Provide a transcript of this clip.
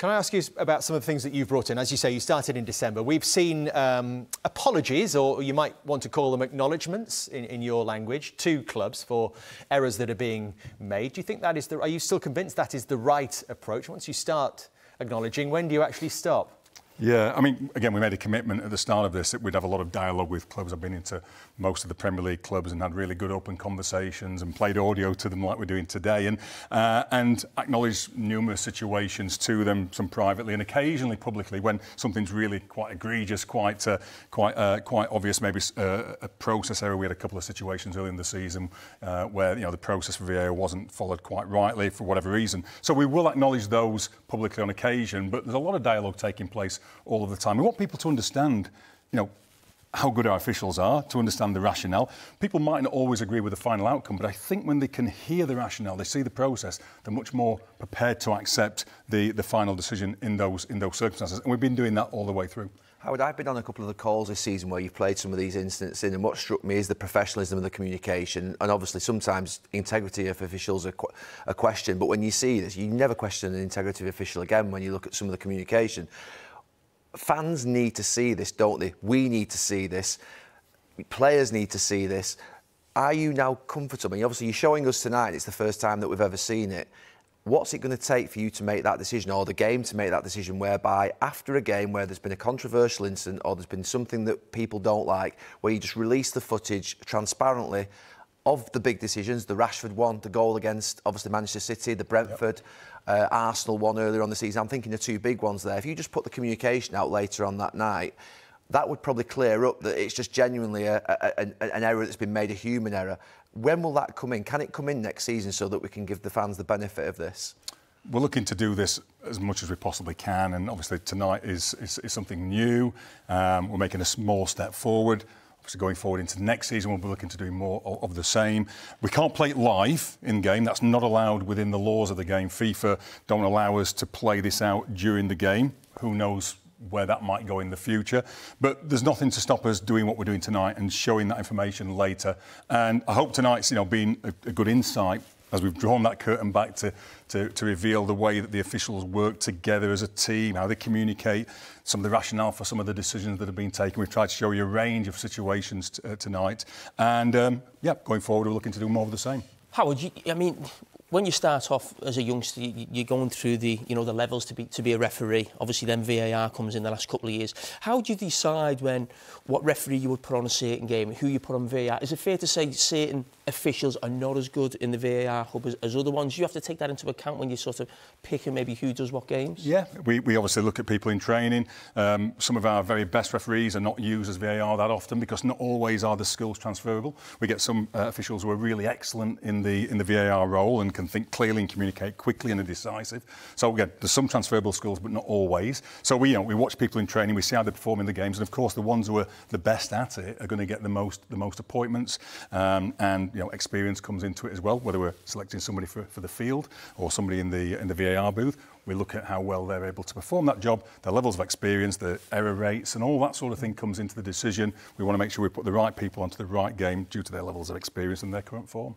Can I ask you about some of the things that you've brought in? As you say, you started in December. We've seen um, apologies, or you might want to call them acknowledgements in, in, your language, to clubs for errors that are being made. Do you think that is the? Are you still convinced that is the right approach? Once you start acknowledging, when do you actually stop? Yeah, I mean, again, we made a commitment at the start of this that we'd have a lot of dialogue with clubs. I've been into most of the Premier League clubs and had really good open conversations and played audio to them like we're doing today and, uh, and acknowledged numerous situations to them, some privately and occasionally publicly when something's really quite egregious, quite, uh, quite, uh, quite obvious, maybe uh, a process error. We had a couple of situations early in the season uh, where you know, the process for VAR wasn't followed quite rightly for whatever reason. So we will acknowledge those publicly on occasion, but there's a lot of dialogue taking place all of the time. We want people to understand, you know, how good our officials are, to understand the rationale. People might not always agree with the final outcome, but I think when they can hear the rationale, they see the process, they're much more prepared to accept the, the final decision in those, in those circumstances. And we've been doing that all the way through. Howard, I've been on a couple of the calls this season where you've played some of these incidents in, and what struck me is the professionalism of the communication, and obviously sometimes integrity of officials are a question, but when you see this, you never question an integrity of official again when you look at some of the communication fans need to see this, don't they? We need to see this. Players need to see this. Are you now comfortable? obviously, you're showing us tonight. It's the first time that we've ever seen it. What's it going to take for you to make that decision, or the game to make that decision, whereby after a game where there's been a controversial incident or there's been something that people don't like, where you just release the footage transparently of the big decisions, the Rashford one, the goal against obviously Manchester City, the Brentford, yep. uh, Arsenal one earlier on the season. I'm thinking the two big ones there. If you just put the communication out later on that night, that would probably clear up that it's just genuinely a, a, a, an error that's been made, a human error. When will that come in? Can it come in next season so that we can give the fans the benefit of this? We're looking to do this as much as we possibly can, and obviously tonight is, is, is something new. Um, we're making a small step forward. Obviously, going forward into the next season, we'll be looking to do more of the same. We can't play it live in game. That's not allowed within the laws of the game. FIFA don't allow us to play this out during the game. Who knows where that might go in the future. But there's nothing to stop us doing what we're doing tonight and showing that information later. And I hope tonight's, you know, been a, a good insight as we've drawn that curtain back to, to, to reveal the way that the officials work together as a team, how they communicate, some of the rationale for some of the decisions that have been taken. We've tried to show you a range of situations uh, tonight. And, um, yeah, going forward, we're looking to do more of the same. Howard, you, I mean, when you start off as a youngster, you're going through the, you know, the levels to be to be a referee. Obviously, then VAR comes in the last couple of years. How do you decide when what referee you would put on a certain game, who you put on VAR? Is it fair to say certain officials are not as good in the VAR hub as, as other ones? You have to take that into account when you sort of picking maybe who does what games. Yeah, we, we obviously look at people in training. Um, some of our very best referees are not used as VAR that often because not always are the skills transferable. We get some uh, officials who are really excellent in the in the VAR role and can think clearly and communicate quickly and are decisive. So again, there's some transferable skills, but not always. So we, you know, we watch people in training, we see how they perform in the games, and of course, the ones who are the best at it are going to get the most the most appointments, um, and you know, experience comes into it as well. Whether we're selecting somebody for, for the field or somebody in the in the VAR booth, we look at how well they're able to perform that job, their levels of experience, the error rates, and all that sort of thing comes into the decision. We want to make sure we put the right people onto the right game due to their levels of experience and their current form.